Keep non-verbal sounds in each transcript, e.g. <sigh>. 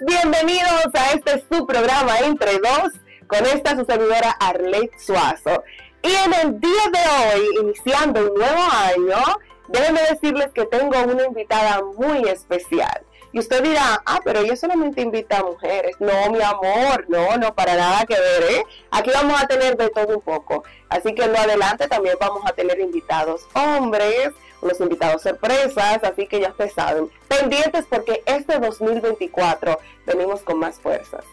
bienvenidos a este su programa Entre Dos con esta su servidora Arlette Suazo. Y en el día de hoy, iniciando un nuevo año, déjenme decirles que tengo una invitada muy especial. Y usted dirá, ah, pero ella solamente invita a mujeres. No, mi amor, no, no, para nada que ver, ¿eh? Aquí vamos a tener de todo un poco. Así que en adelante también vamos a tener invitados hombres, unos invitados sorpresas, así que ya ustedes saben. Pendientes porque este 2024 venimos con más fuerzas.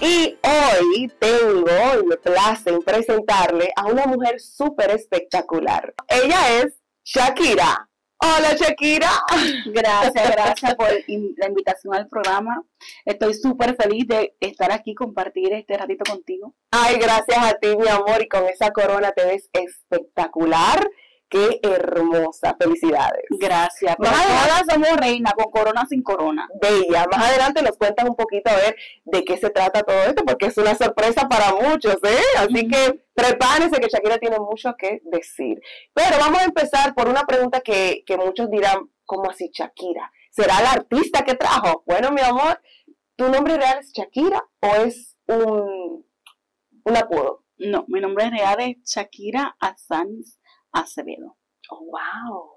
Y hoy tengo y me place en presentarle a una mujer súper espectacular. Ella es Shakira. Hola Shakira. <laughs> Gracias, gracias por la invitación al programa. Estoy súper feliz de estar aquí, compartir este ratito contigo. Ay, gracias a ti, mi amor, y con esa corona te ves espectacular. Qué hermosa, felicidades. Gracias. Más adelante somos reina, con corona sin corona. Bella. Más adelante nos cuentan un poquito a ver de qué se trata todo esto, porque es una sorpresa para muchos, ¿eh? Así que prepárense que Shakira tiene mucho que decir. Pero vamos a empezar por una pregunta que, que muchos dirán, ¿cómo así Shakira? ¿Será la artista que trajo? Bueno, mi amor, ¿tu nombre real es Shakira o es un, un apodo? No, mi nombre real es Shakira Azanis Acevedo. Oh, wow.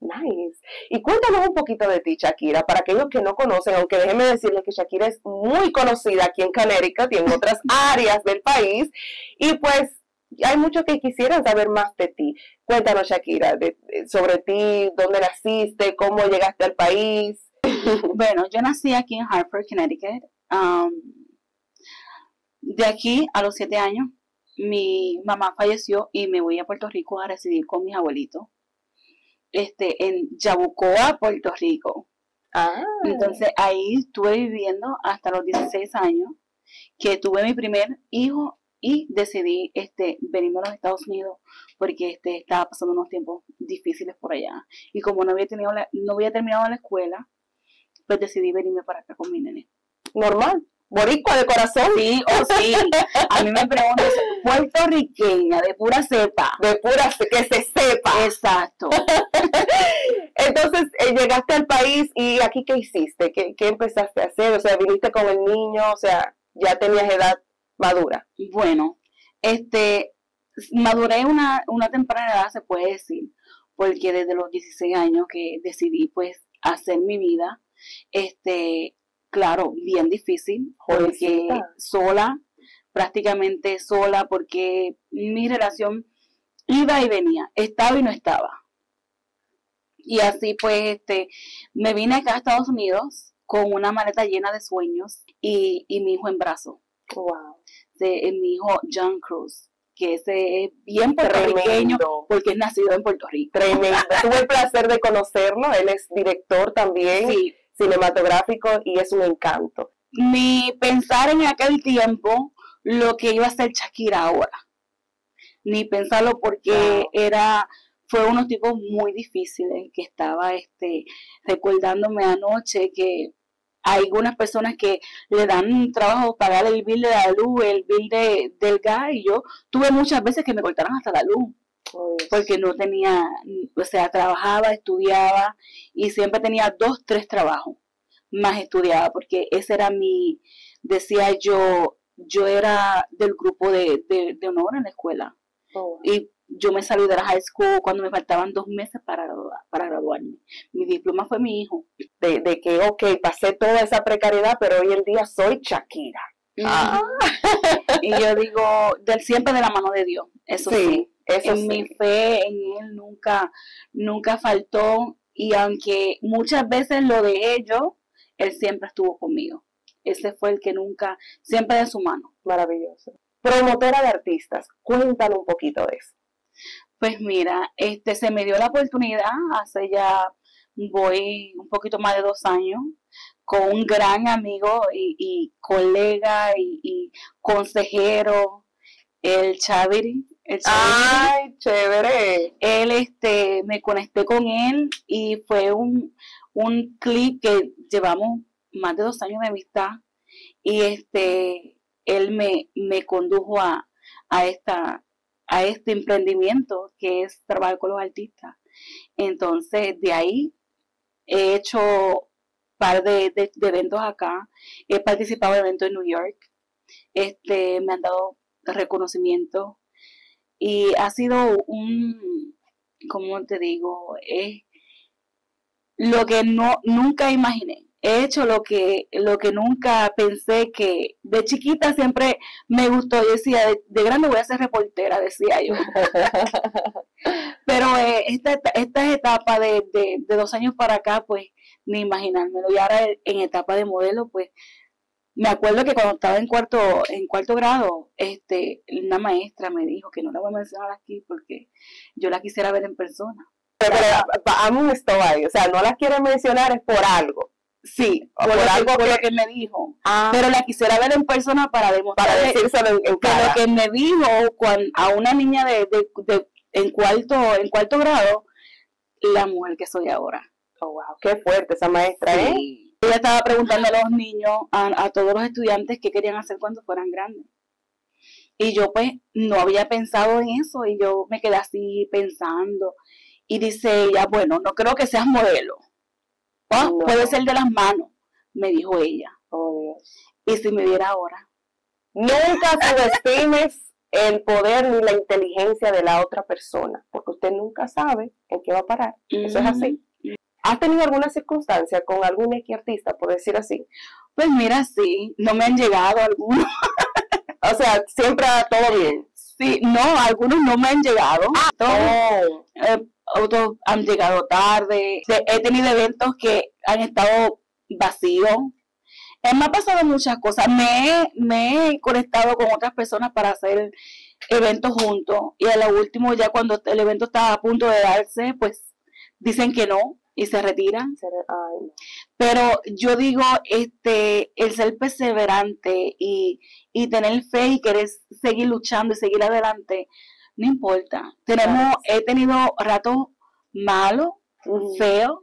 Nice. Y cuéntanos un poquito de ti, Shakira, para aquellos que no conocen, aunque déjenme decirles que Shakira es muy conocida aquí en Connecticut y en otras <laughs> áreas del país. Y pues hay muchos que quisieran saber más de ti. Cuéntanos, Shakira, sobre ti, dónde naciste, cómo llegaste al país. <laughs> Bueno, yo nací aquí en Hartford, Connecticut. Um, de aquí a los siete años mi mamá falleció y me voy a Puerto Rico a residir con mis abuelitos. Este, en Yabucoa, Puerto Rico. Ah. Entonces ahí estuve viviendo hasta los 16 años, que tuve mi primer hijo y decidí este, venirme a los Estados Unidos porque este, estaba pasando unos tiempos difíciles por allá. Y como no había, tenido no había terminado la escuela, pues decidí venirme para acá con mi nene. Normal boricua de corazón. Sí, o oh, sí. <laughs> A mí me preguntan, puertorriqueña, de pura cepa. De pura, que se sepa. Exacto. <laughs> Entonces, eh, llegaste al país y aquí, ¿qué hiciste? ¿Qué, ¿Qué empezaste a hacer? O sea, viniste con el niño, o sea, ya tenías edad madura. Bueno, este, maduré una, una temprana edad, se puede decir, porque desde los 16 años que decidí, pues, hacer mi vida, este, claro, bien difícil, porque sola, prácticamente sola, porque mi relación iba y venía, estaba y no estaba. Y así pues, este, me vine acá a Estados Unidos con una maleta llena de sueños y, mi hijo en brazo. Wow. De, mi hijo John Cruz, que ese es bien puertorriqueño porque es nacido en Puerto Rico. Tremendo. Tuve el placer de conocerlo, él es director también. Sí cinematográfico y es un encanto. Ni pensar en aquel tiempo lo que iba a ser Shakira ahora. Ni pensarlo porque era fue unos tipos muy difíciles que estaba este recordándome anoche que hay algunas personas que le dan trabajo pagar el bill de la luz, el bill de, del gas, y yo tuve muchas veces que me cortaron hasta la luz porque no tenía, o sea, trabajaba, estudiaba y siempre tenía dos, tres trabajos, más estudiaba, porque ese era mi, decía yo, yo era del grupo de, de, honor en la escuela. Oh. Y yo me salí de la high school cuando me faltaban dos meses para, para graduarme. Mi diploma fue mi hijo. De, de que, ok, pasé toda esa precariedad, pero hoy en día soy Shakira. Ah. <laughs> y yo digo, del siempre de la mano de Dios, eso sí en mi fe en Él nunca, nunca faltó y aunque muchas veces lo dejé yo, Él siempre estuvo conmigo. Ese fue el que nunca, siempre de su mano. Maravilloso. Promotora de artistas, cuéntanos un poquito de eso. Pues mira, este se me dio la oportunidad hace ya voy un poquito más de dos años con un gran amigo y, colega y, y, consejero, el Chaviri, Ay, chévere. Él, este, me conecté con él y fue un, un clip que llevamos más de dos años de amistad y este, él me, me condujo a, a esta, a este emprendimiento que es trabajar con los artistas. Entonces, de ahí he hecho un par de, eventos acá, he participado en eventos en New York, este, me han dado reconocimiento y ha sido un, como te digo, es lo que no nunca imaginé he hecho lo que, lo que nunca pensé que de chiquita siempre me gustó. Yo decía, de, grande voy a ser reportera, decía yo. <laughs> Pero eh, esta, esta etapa de, de, dos años para acá, pues ni imaginármelo. Y ahora en etapa de modelo, pues me acuerdo que cuando estaba en cuarto, en cuarto grado, este, una maestra me dijo que no la voy a mencionar aquí porque yo la quisiera ver en persona. Pero, pero un ahí, o sea, no la quiere mencionar es por algo. Sí, por, algo que, me dijo. Ah. Pero la quisiera ver en persona para demostrar para decírselo en, que lo que me dijo cuando, a una niña de, en cuarto en cuarto grado, la mujer que soy ahora. Oh, wow, qué fuerte esa maestra, ¿eh? Ella estaba preguntando a los niños, a, a todos los estudiantes, qué querían hacer cuando fueran grandes. Y yo pues no había pensado en eso y yo me quedé así pensando. Y dice ella, bueno, no creo que seas modelo Oh, puede ser de las manos, me dijo ella. Oh, y si me viera ahora. Nunca subestimes el poder ni la inteligencia de la otra persona, porque usted nunca sabe en qué va a parar. Eso es así. ¿Has tenido alguna circunstancia con algún X artista, por decir así? Pues mira, sí, no me han llegado algunos. <laughs> o sea, siempre todo bien. Sí, no, algunos no me han llegado. Ah, oh. eh, otros han llegado tarde. He tenido eventos que han estado vacíos. Eh, me ha pasado muchas cosas. Me, me he conectado con otras personas para hacer eventos juntos. Y a lo último, ya cuando el evento está a punto de darse, pues dicen que no y se retiran. Pero yo digo, este, el ser perseverante y, y tener fe y querer seguir luchando y seguir adelante no importa. Tenemos, he tenido ratos malos, feos,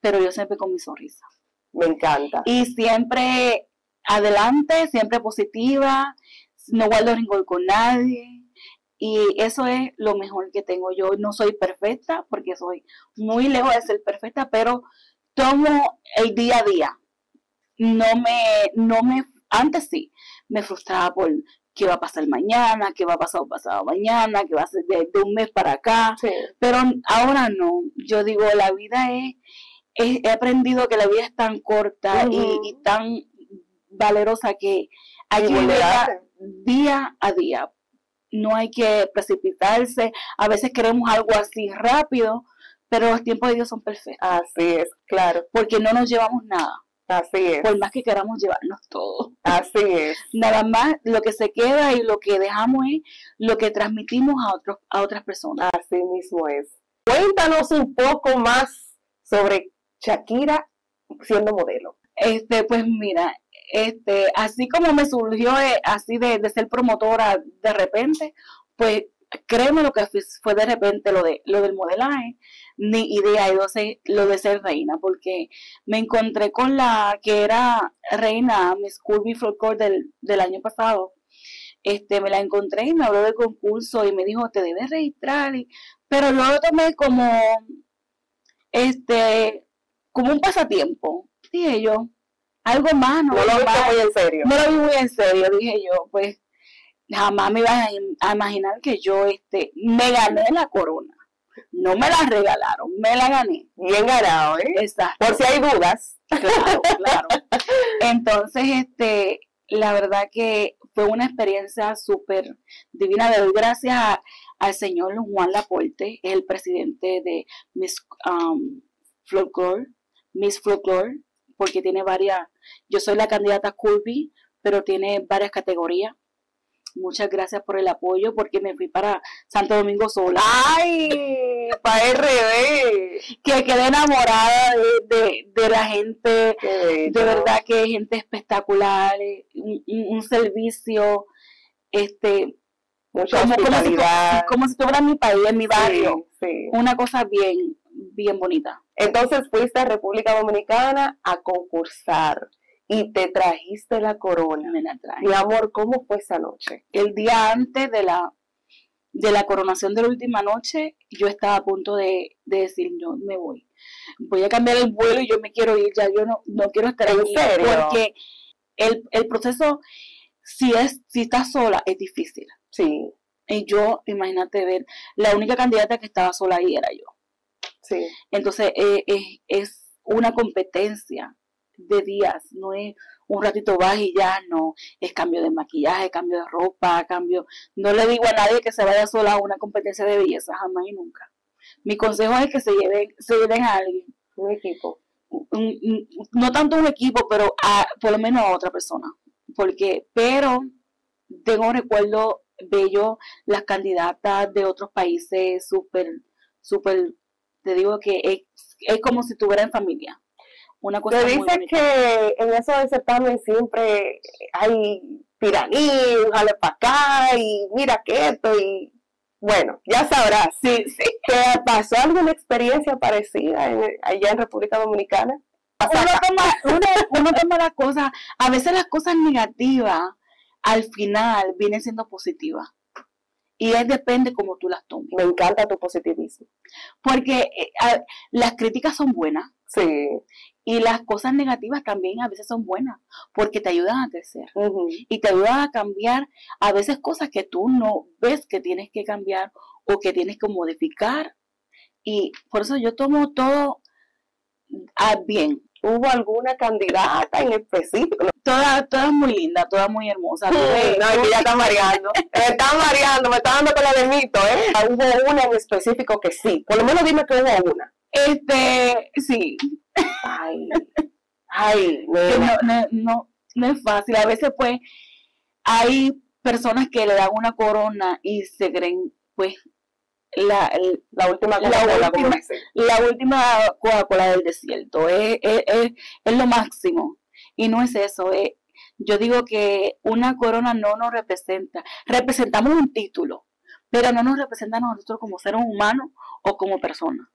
pero yo siempre con mi sonrisa. Me encanta. Y siempre adelante, siempre positiva, no guardo rincón con nadie. Y eso es lo mejor que tengo. Yo no soy perfecta porque soy muy lejos de ser perfecta, pero tomo el día a día. No me, no me, antes sí, me frustraba por qué va a pasar mañana, qué va a pasar pasado mañana, qué va a ser de, un mes para acá. Pero ahora no. Yo digo, la vida es, he aprendido que la vida es tan corta y, tan valerosa que hay que día a día. No hay que precipitarse. A veces queremos algo así rápido, pero los tiempos de Dios son perfectos. Así es, claro. Porque no nos llevamos nada. Así es. Por más que queramos llevarnos todo. Así es. <laughs> Nada más lo que se queda y lo que dejamos es lo que transmitimos a, otros, a otras personas. Así mismo es. Cuéntanos un poco más sobre Shakira siendo modelo. Este, pues mira, este, así como me surgió eh, así de, de, ser promotora de repente, pues créeme lo que fue de repente lo de lo del modelaje ni idea de lo de ser reina, porque me encontré con la que era reina Miss Curvy Folklore del, del año pasado. Este, me la encontré y me habló del concurso y me dijo, te debes registrar. pero luego lo tomé como, este, como un pasatiempo. Dije yo, algo más, no, lo vi muy en serio. No lo vi muy en serio, dije yo, pues jamás me iba a imaginar que yo este, me gané la corona. No me la regalaron, me la gané. Bien ganado, ¿eh? Exacto. Por si hay dudas. Claro, claro. Entonces, este, la verdad que fue una experiencia súper divina. Le doy gracias al señor Juan Laporte, el presidente de Miss um, Folklore, Miss Folklore, porque tiene varias, yo soy la candidata Curvy, pero tiene varias categorías. Muchas gracias por el apoyo porque me fui para Santo Domingo sola. ¡Ay! Para RD. Que quedé enamorada de, la gente. De verdad que gente espectacular. Eh, un, servicio. Este. Mucha como, como, si, como si en mi país, en mi barrio. Una cosa bien, bien bonita. Entonces fuiste a República Dominicana a concursar y te trajiste la corona. Me la traje. Mi amor, ¿cómo fue esa noche? El día antes de la de la coronación de la última noche, yo estaba a punto de, decir, yo me voy. Voy a cambiar el vuelo y yo me quiero ir, ya yo no, no quiero estar ¿En aquí. serio? Porque el, el proceso, si, es, si estás sola, es difícil. Sí, Y yo, imagínate ver, la única candidata que estaba sola ahí era yo. Sí. Entonces, eh, es- es una competencia de días, no es un ratito vas y ya, no, es cambio de maquillaje, cambio de ropa, cambio... No le digo a nadie que se vaya sola a una competencia de belleza, jamás y nunca. Mi consejo es que se lleven, se lleven a alguien, Un equipo. un- un- no tanto un equipo, pero a, por lo menos a otra persona. Porque, pero tengo recuerdo bello las candidatas de otros países súper, súper, te digo que es, es como si tuviera en familia. Una cosa Te bonita. que en eso del certamen siempre hay tiraní, jale para acá y mira que esto y bueno, ya sabrás. Sí, sí. ¿Te pasó alguna experiencia parecida en- allá en República Dominicana? Uno toma, uno, uno toma las cosas, a veces las cosas negativas al final vienen siendo positivas. Y es depende cómo tú las tomes. Me encanta tu positivismo. Porque eh, a- las críticas son buenas Sí. y las cosas negativas también a veces son buenas porque te ayudan a crecer y te ayudan a cambiar a veces cosas que tú no ves que tienes que cambiar o que tienes que modificar. Y por eso yo tomo todo a bien. ¿Hubo alguna candidata en específico? No, Todas todas muy lindas, todas muy hermosas. No, es que ya está mareando. <laughs> Me está mareando, me está dando con la de mito, ¿eh? Hubo una en específico que sí. Por lo menos dime que hubo una. Este, sí, Ay, ay, <laughs> no, no, no, no es fácil. A veces, pues, hay personas que le dan una corona y se creen, pues, la, el- La última La Coca-Cola, la última Coca-Cola del desierto. Es, es, es, es lo máximo. Y no es eso. es- yo digo que una corona no nos representa. Representamos un título, pero no nos representa a nosotros como seres humanos o como personas.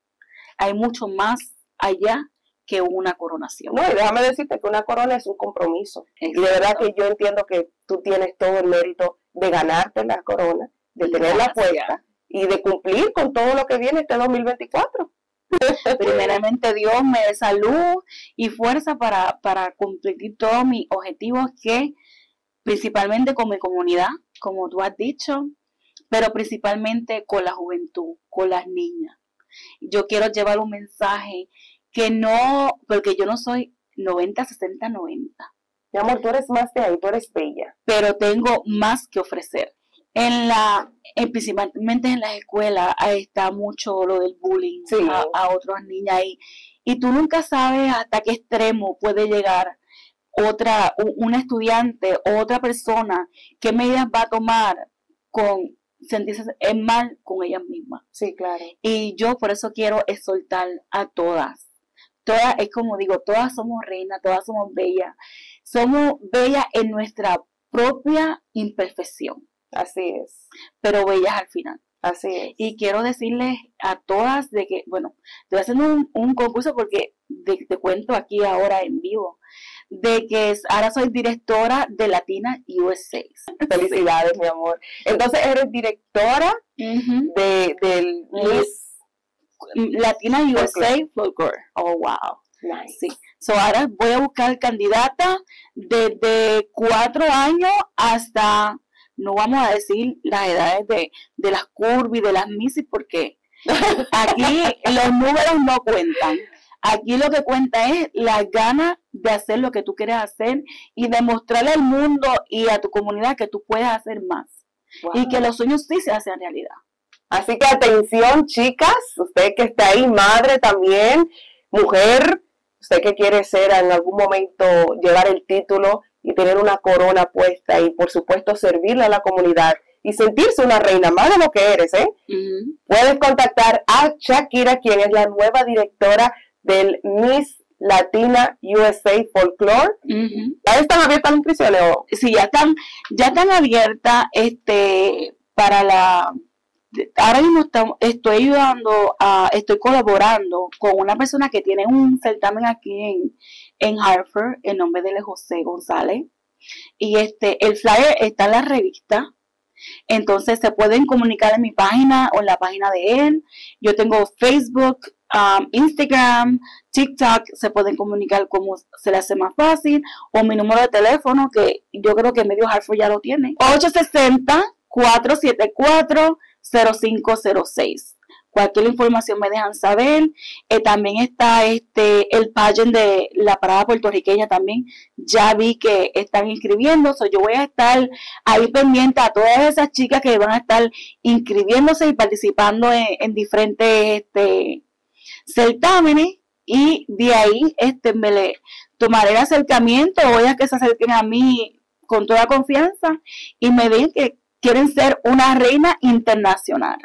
Hay mucho más allá que una coronación. No, y déjame decirte que una corona es un compromiso. Y de verdad que yo entiendo que tú tienes todo el mérito de ganarte la corona, de tenerla Gracias. puesta y de cumplir con todo lo que viene este 2024. <laughs> Primeramente Dios me dé salud y fuerza para, para cumplir todos mis objetivos que principalmente con mi comunidad, como tú has dicho, pero principalmente con la juventud, con las niñas. Yo quiero llevar un mensaje que no, porque yo no soy 90, 60, 90, Mi amor, tú eres más de ahí, tú eres bella. pero tengo más que ofrecer. En la, en- principalmente en las escuelas, ahí está mucho lo del bullying Sí. a, a otras niñas y, y tú nunca sabes hasta qué extremo puede llegar otra, u- una estudiante o otra persona, qué medidas va a tomar con sentirse en mal con ellas mismas. Sí, claro. Y yo por eso quiero exhortar a todas. Todas, es como digo, todas somos reinas, todas somos bellas. Somos bellas en nuestra propia imperfección, Así es. pero bellas al final. Así es. Y quiero decirles a todas de que, bueno, estoy haciendo un, un concurso porque de- te cuento aquí ahora en vivo, de que ahora soy directora de Latina USA. Felicidades, mi amor. Entonces, eres directora de, del Miss. Latina USA Folklore. Oh, wow. Nice. Sí. So ahora voy a buscar candidata desde cuatro años hasta, no vamos a decir las edades de, de las curvy, de las Missy, porque aquí <laughs> los números no cuentan. Aquí lo que cuenta es la gana de hacer lo que tú quieres hacer y demostrarle al mundo y a tu comunidad que tú puedes hacer más Wow. y que los sueños sí se hacen realidad. Así que atención, chicas, usted que está ahí, madre también, mujer, usted que quiere ser en algún momento llevar el título y tener una corona puesta y por supuesto servirle a la comunidad y sentirse una reina, más de lo que eres, ¿eh? Puedes contactar a Shakira, quien es la nueva directora del Miss Latina USA Folklore. Ujú. ¿Ya están abiertas las inscripciones o? sí, ya están, ya están abiertas este, para la... Ahora mismo estamos- estoy ayudando, a, estoy colaborando con una persona que tiene un certamen aquí en, en Hartford, en nombre de José González. Y este, el flyer está en la revista Entonces se pueden comunicar en mi página o en la página de él. Yo tengo Facebook, um, Instagram, TikTok, se pueden comunicar como se les hace más fácil. O mi número de teléfono, que yo creo que medio Hartford ya lo tiene. 860-474-0506 cualquier información me dejan saber. Eh, también está este el pageant de la parada puertorriqueña también. Ya vi que están inscribiéndose. Yo voy a estar ahí pendiente a todas esas chicas que van a estar inscribiéndose y participando en, diferentes este, certámenes. Y de ahí este, me le tomaré el acercamiento, voy a que se acerquen a mí con toda confianza y me digan que quieren ser una reina internacional.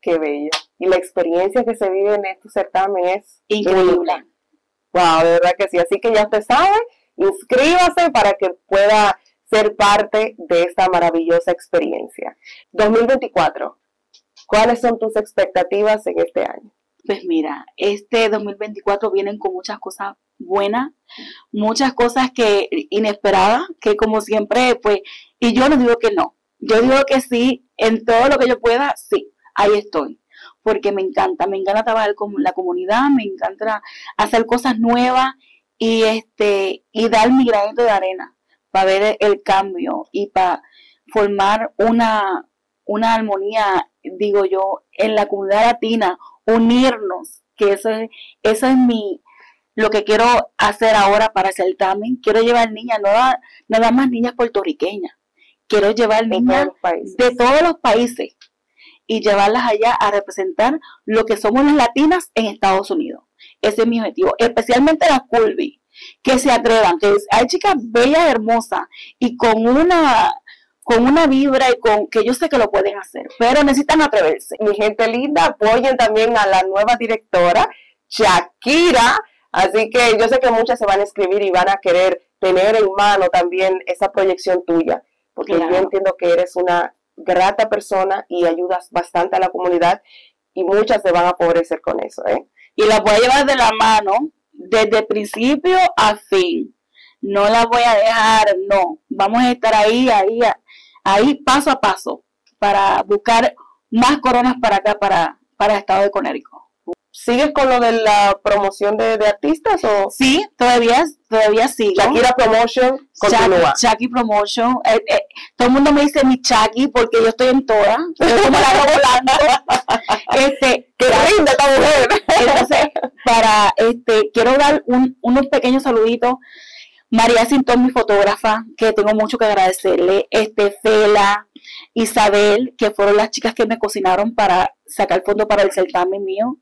Qué bello. Y la experiencia que se vive en estos certámenes es increíble. Wow, de verdad que sí. Así que ya usted sabe, inscríbase para que pueda ser parte de esta maravillosa experiencia. 2024, ¿cuáles son tus expectativas en este año? Pues mira, este 2024 vienen con muchas cosas buenas, muchas cosas que inesperadas, que como siempre, pues, y yo no digo que no, yo digo que sí, en todo lo que yo pueda, sí ahí estoy. Porque me encanta, me encanta trabajar con la comunidad, me encanta hacer cosas nuevas y este y dar mi granito de arena para ver el cambio y para formar una, una armonía, digo yo, en la comunidad latina, unirnos, que eso es, eso es mi, lo que quiero hacer ahora para el también Quiero llevar niñas, no nada más niñas puertorriqueñas. Quiero llevar niñas de todos los países y llevarlas allá a representar lo que somos las latinas en Estados Unidos. Ese es mi objetivo, especialmente las Colby, que se atrevan, que hay chicas bellas, hermosas y con una con una vibra y con que yo sé que lo pueden hacer, pero necesitan atreverse. Mi gente linda, apoyen también a la nueva directora, Shakira. Así que yo sé que muchas se van a escribir y van a querer tener en mano también esa proyección tuya, porque yo entiendo que eres una grata persona y ayudas bastante a la comunidad y muchas se van a favorecer con eso. ¿eh? Y las voy a llevar de la mano desde principio a fin. No las voy a dejar, no. Vamos a estar ahí, ahí, ahí paso a paso para buscar más coronas para acá, para, para el estado de Conérico. ¿Sigues con lo de la promoción de, artistas o? Sí, todavía, todavía sigo. Shakira Promotion continúa. Chucky Promotion. Eh, eh, todo el mundo me dice mi Chucky porque yo estoy en toda. Yo como la <laughs> este, ¡Qué linda esta mujer! Entonces, para, este, quiero dar un, unos pequeños saluditos. María Sintón, mi fotógrafa, que tengo mucho que agradecerle. Este, Fela, Isabel, que fueron las chicas que me cocinaron para sacar fondo para el certamen mío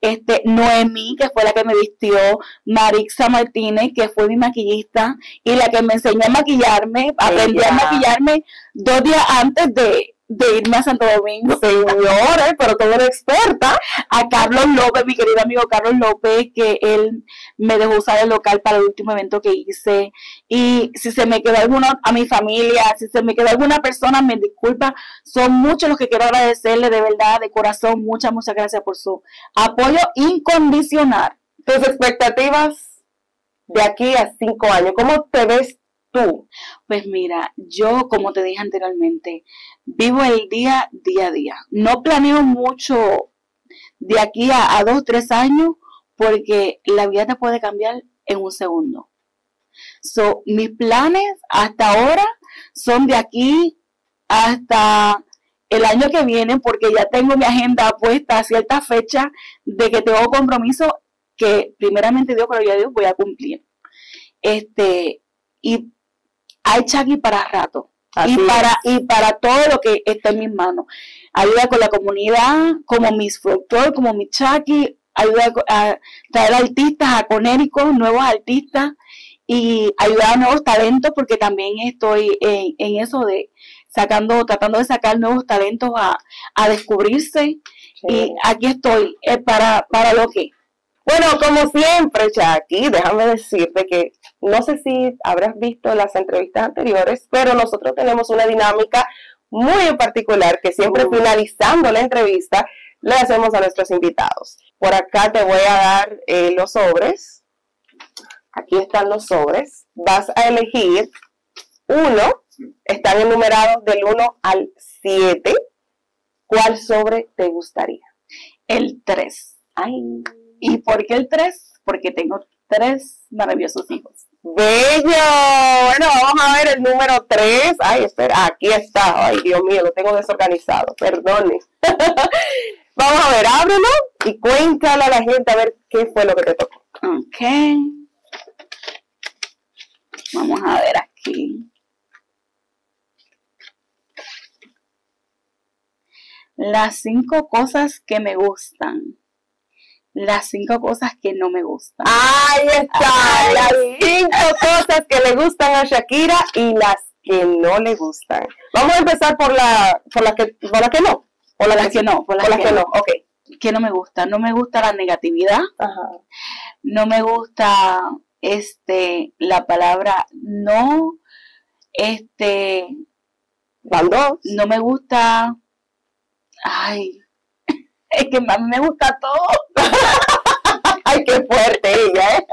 este, Noemí, que fue la que me vistió, Marixa Martínez, que fue mi maquillista, y la que me enseñó a maquillarme, aprendí a maquillarme dos días antes de, de irme a Santo Domingo. Señores, pero como una experta. A Carlos López, mi querido amigo Carlos López, que él me dejó usar el local para el último evento que hice. Y si se me quedó alguno a mi familia, si se me quedó alguna persona, me disculpa. Son muchos los que quiero agradecerle de verdad, de corazón. Muchas, muchas gracias por su apoyo incondicional. Tus expectativas de aquí a cinco años, ¿cómo te ves tú? Pues mira, yo como te dije anteriormente, vivo el día día a día. No planeo mucho de aquí a, dos, tres años porque la vida te puede cambiar en un segundo. So, mis planes hasta ahora son de aquí hasta el año que viene porque ya tengo mi agenda puesta a cierta fecha de que tengo compromiso que primeramente Dios, pero yo voy a cumplir. Este, y hay Chucky para rato. y para, y para todo lo que está en mis manos. Ayuda con la comunidad, como mis Fructor, como mi Chucky, ayuda a traer artistas, a conéricos, nuevos artistas. Y ayudar a nuevos talentos porque también estoy en, eso de sacando, tratando de sacar nuevos talentos a, a descubrirse. Y aquí estoy eh, para, para lo que. Bueno, como siempre, Jackie, déjame decirte que no sé si habrás visto las entrevistas anteriores, pero nosotros tenemos una dinámica muy particular que siempre finalizando la entrevista le hacemos a nuestros invitados. Por acá te voy a dar eh, los sobres. Aquí están los sobres. Vas a elegir 1 están enumerados del 1 al 7. ¿Cuál sobre te gustaría? El 3. Ay. ¿Y por qué el 3? Porque tengo tres maravillosos hijos. Bello. Bueno, vamos a ver el número 3. Ay, espera, aquí está. Ay, Dios mío, lo tengo desorganizado. Perdone. <laughs> vamos a ver, ábrelo y cuéntale a la gente a ver qué fue lo que te tocó. Ok. Vamos a ver aquí. Las cinco cosas que me gustan. Las cinco cosas que no me gustan. Ahí está, las cinco cosas que le gustan a Shakira y las que no le gustan. Vamos a empezar por la, por la que, por la que no. Por las que no, por las que, no. Ok. ¿Qué no me gusta? No me gusta la negatividad. Ajá. No me gusta este la palabra no. Este Van dos. no me gusta. Ay, es que mí me gusta todo. <laughs> Ay, qué fuerte ella, ¿eh?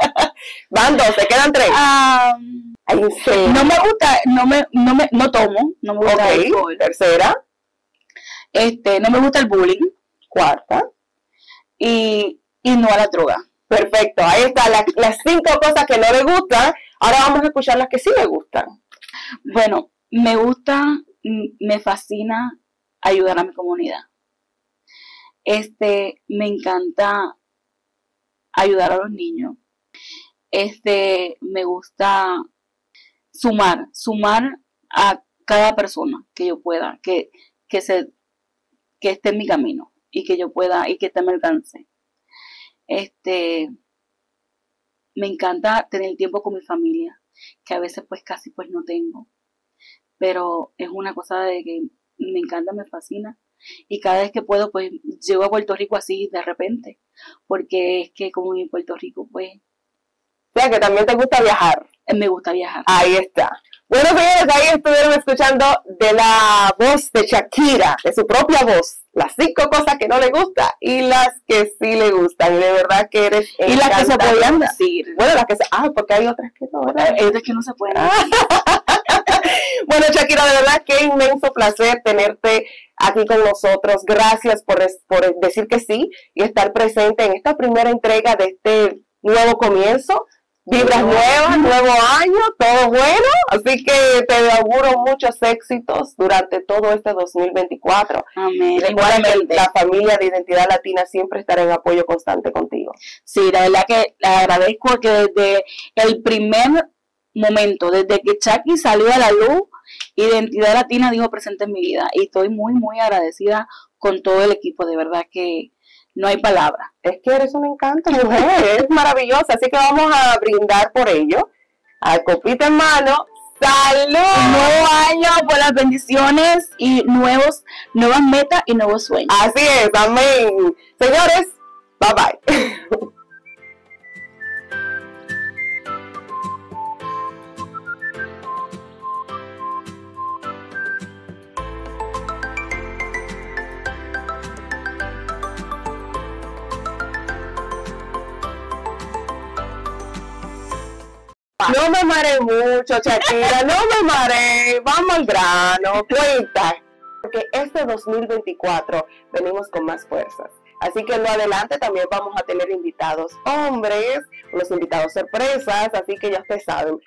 Van dos, te quedan tres. Ay, sí. no me gusta, no me, no me, no tomo, no me gusta el Ok, alcohol. tercera, Este, no me gusta el bullying cuarta. y, y no a la droga. Perfecto, ahí está, la- las cinco cosas que no le gustan. Ahora vamos a escuchar las que sí le gustan. Bueno, me gusta, mm, me fascina ayudar a mi comunidad. Este, me encanta ayudar a los niños. Este, me gusta sumar, sumar a cada persona que yo pueda, que, que se, que esté en mi camino y que yo pueda y que esté mi alcance. Este, me encanta tener tiempo con mi familia, que a veces pues casi pues no tengo pero es una cosa de que me encanta, me fascina. Y cada vez que puedo, pues llego a Puerto Rico así de repente, porque es que como en Puerto Rico, pues O sea, que también te gusta viajar. eh, me gusta viajar. Ahí está. Bueno, señores, ahí estuvieron escuchando de la voz de Shakira, de su propia voz, las cinco cosas que no le gusta y las que sí le gustan. Y de verdad que eres Y las que se podían decir. Bueno, las que se... Ah, porque hay otras que no, ¿verdad? Es de que no se pueden <laughs> decir. Bueno, Shakira, de verdad qué inmenso placer tenerte aquí con nosotros. Gracias por, por decir que sí y estar presente en esta primera entrega de este nuevo comienzo. Vibras Nuevo nuevas, nuevo año, todo bueno. Así que te auguro muchos éxitos durante todo este 2024. Amén. Recuerda que la familia de Identidad Latina siempre estará en apoyo constante contigo. Sí, la verdad que le agradezco que desde el primer momento, desde que Chucky salió a la luz, Identidad Latina dijo presente en mi vida. Y estoy muy, muy agradecida con todo el equipo. De verdad que no hay palabras. Es que eres un encanto, mujer, <laughs> es maravillosa, así que vamos a brindar por ello. A copita en mano, ¡salud! nuevo año por las bendiciones y nuevos, nuevas metas y nuevos sueños. Así es, amén. Señores, bye bye. <laughs> No me mareé mucho, Shakira, no me mareé. Vamos al grano, cuenta. Porque este 2024 venimos con más fuerzas. Así que en lo adelante también vamos a tener invitados hombres, unos invitados sorpresas, así que ya ustedes saben,